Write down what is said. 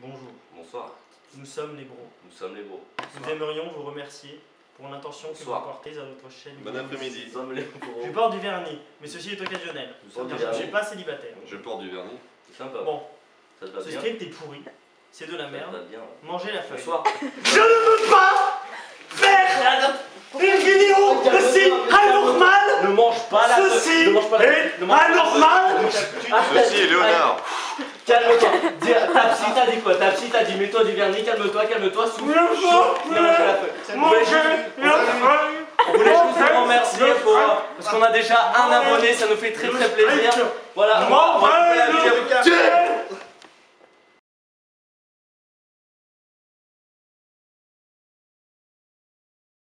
Bonjour, Bonsoir, nous sommes les bros. nous sommes les beaux. Nous aimerions vous remercier pour l'intention que vous Bonsoir. portez à notre chaîne. Bon après-midi. Nous sommes les beaux. Je porte du vernis, mais ceci est occasionnel. Nous sommes je ne vernis. suis pas célibataire. Je porte du vernis. C'est sympa. Bon, ça te va ce bien script est pourri, c'est de la Ça te merde. va bien. Mangez la feuille. Bonsoir. Je ne veux pas faire une vidéo aussi anormale Ne mange pas la Ceci ne mange pas la- est ne mange pas la- anormal Ceci est Léonard. Calme-toi. Ta psy t'a dit quoi? Ta psy t'a dit mets-toi du vernis, calme-toi, calme-toi, souffle. On voulait juste- On voulait vous remercier pour, parce qu'on a déjà un abonné, ça nous fait très très plaisir. Voilà,